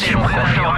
这种好事